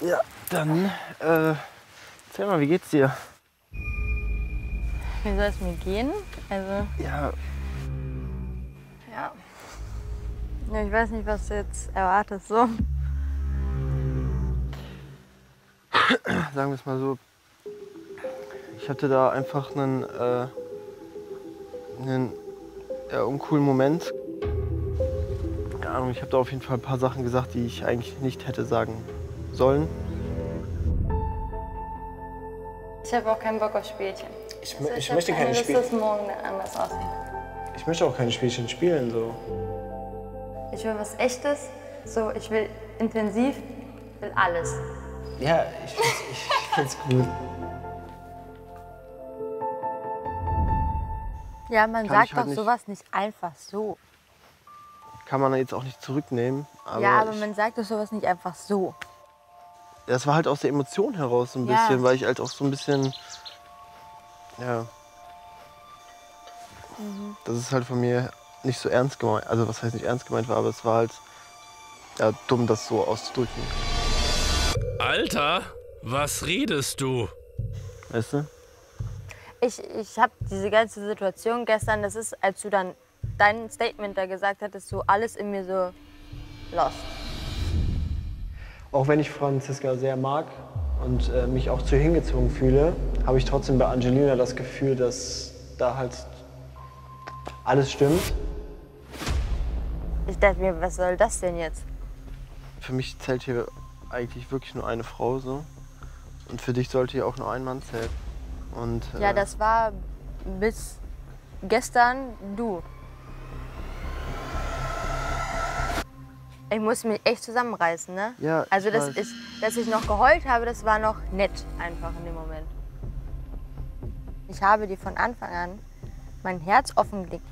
Ja, dann äh, erzähl mal, wie geht's dir? Wie soll es mir gehen? Also, Ja, ja. Ich weiß nicht, was du jetzt erwartest. So. sagen wir es mal so. Ich hatte da einfach einen, äh, einen ja, uncoolen Moment. Keine Ahnung, ich habe da auf jeden Fall ein paar Sachen gesagt, die ich eigentlich nicht hätte sagen sollen. Ich habe auch keinen Bock auf Spielchen. Ich, Also ich hab möchte keine Spiele. dass morgen anders. Ich möchte auch keine Spielchen spielen. So. Ich will was Echtes. So, ich will intensiv, will alles. Ja, ich find's, ich find's gut. Ja, man Kann sagt ich halt doch nicht. sowas nicht einfach so. Kann man jetzt auch nicht zurücknehmen. Aber ja, aber ich, man sagt doch sowas nicht einfach so. Das war halt aus der Emotion heraus so ein Ja. bisschen, weil ich halt auch so ein bisschen. Ja. Mhm. Das ist halt von mir nicht so ernst gemeint. Also, was heißt nicht ernst gemeint war, aber es war halt ja, dumm, das so auszudrücken. Alter, was redest du? Weißt du? Ich, ich habe diese ganze Situation gestern, das ist, als du dann dein Statement da gesagt hattest, so alles in mir so lost. Auch wenn ich Franziska sehr mag und äh, mich auch zu ihr hingezogen fühle, habe ich trotzdem bei Angelina das Gefühl, dass da halt alles stimmt. Ich dachte mir, was soll das denn jetzt? Für mich zählt hier eigentlich wirklich nur eine Frau so. Und für dich sollte hier auch nur ein Mann zählen. Und, äh, Ja, das war bis gestern du. Ich muss mich echt zusammenreißen, ne? Ja, ich Also, das weiß. ist, dass ich noch geheult habe, das war noch nett einfach in dem Moment. Ich habe dir von Anfang an mein Herz offengelegt.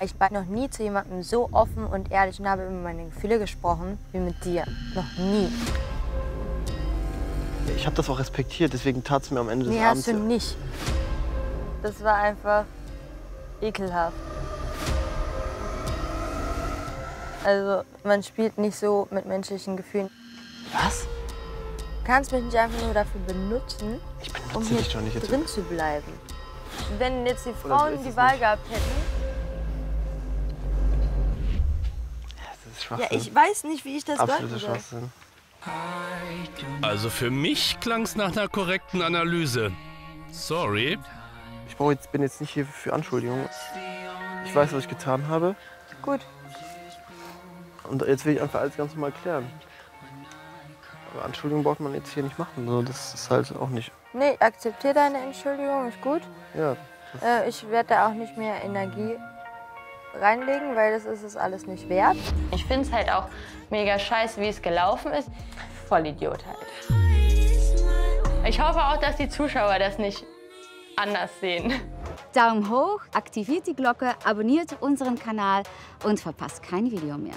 Ich war noch nie zu jemandem so offen und ehrlich und habe über meine Gefühle gesprochen wie mit dir. Noch nie. Ich habe das auch respektiert, deswegen tat es mir am Ende des Nee, Abends. hast du nicht. Das war einfach ekelhaft. Also, man spielt nicht so mit menschlichen Gefühlen. Was? Du kannst mich nicht einfach nur dafür benutzen, Ich um hier dich doch nicht jetzt. drin zu bleiben. Wenn jetzt die Frauen die es Wahl nicht. gehabt hätten. Das ist Ja, Schwachsinn. ich weiß nicht, wie ich das. Schwachsinn. Also für mich klang's nach einer korrekten Analyse. Sorry. Ich jetzt, bin jetzt nicht hier für Anschuldigungen. Ich weiß, was ich getan habe. Gut. Und jetzt will ich einfach alles ganz normal klären. Aber Anschuldigungen braucht man jetzt hier nicht machen. So, das ist halt auch nicht. Nee, akzeptiere deine Entschuldigung, ist gut. Ja, Äh, ich werde da auch nicht mehr Energie reinlegen, weil das ist es alles nicht wert. Ich finde es halt auch mega scheiße, wie es gelaufen ist. Voll Idiot halt. Ich hoffe auch, dass die Zuschauer das nicht anders sehen. Daumen hoch, aktiviert die Glocke, abonniert unseren Kanal und verpasst kein Video mehr.